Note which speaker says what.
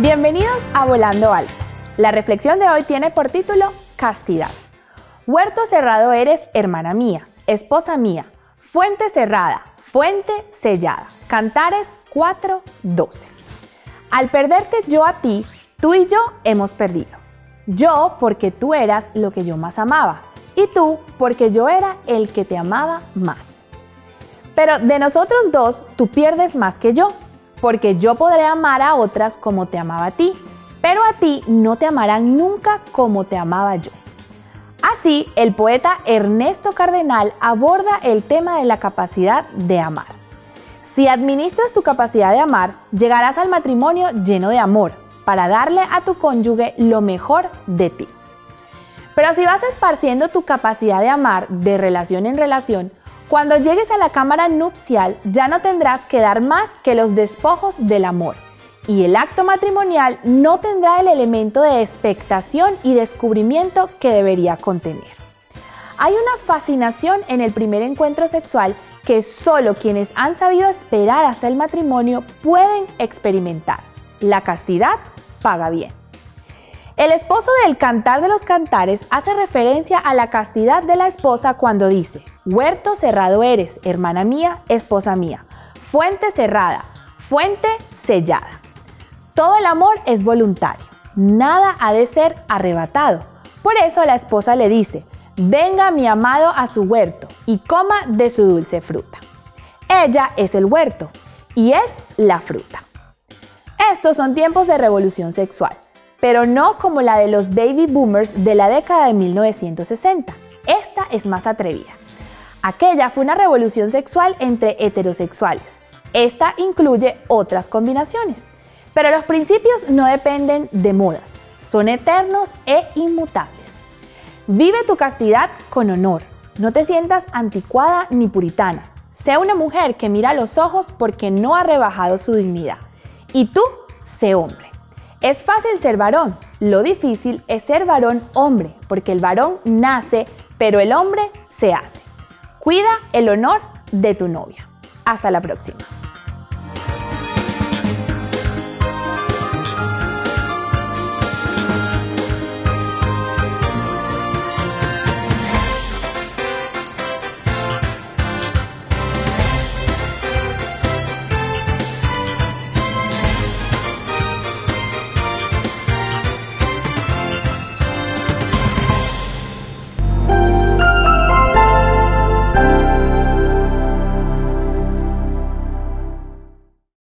Speaker 1: Bienvenidos a Volando Alto. La reflexión de hoy tiene por título Castidad. Huerto cerrado eres, hermana mía, esposa mía, fuente cerrada, fuente sellada. Cantares 4:12. Al perderte yo a ti, tú y yo hemos perdido. Yo porque tú eras lo que yo más amaba y tú porque yo era el que te amaba más. Pero de nosotros dos, tú pierdes más que yo porque yo podré amar a otras como te amaba a ti, pero a ti no te amarán nunca como te amaba yo. Así, el poeta Ernesto Cardenal aborda el tema de la capacidad de amar. Si administras tu capacidad de amar, llegarás al matrimonio lleno de amor, para darle a tu cónyuge lo mejor de ti. Pero si vas esparciendo tu capacidad de amar de relación en relación, cuando llegues a la cámara nupcial ya no tendrás que dar más que los despojos del amor y el acto matrimonial no tendrá el elemento de expectación y descubrimiento que debería contener. Hay una fascinación en el primer encuentro sexual que solo quienes han sabido esperar hasta el matrimonio pueden experimentar. La castidad paga bien. El esposo del Cantar de los Cantares hace referencia a la castidad de la esposa cuando dice, Huerto cerrado eres, hermana mía, esposa mía, fuente cerrada, fuente sellada. Todo el amor es voluntario, nada ha de ser arrebatado. Por eso la esposa le dice, venga mi amado a su huerto y coma de su dulce fruta. Ella es el huerto y es la fruta. Estos son tiempos de revolución sexual pero no como la de los baby boomers de la década de 1960. Esta es más atrevida. Aquella fue una revolución sexual entre heterosexuales. Esta incluye otras combinaciones. Pero los principios no dependen de modas, son eternos e inmutables. Vive tu castidad con honor. No te sientas anticuada ni puritana. Sea una mujer que mira a los ojos porque no ha rebajado su dignidad. Y tú, sé hombre. Es fácil ser varón, lo difícil es ser varón hombre, porque el varón nace, pero el hombre se hace. Cuida el honor de tu novia. Hasta la próxima.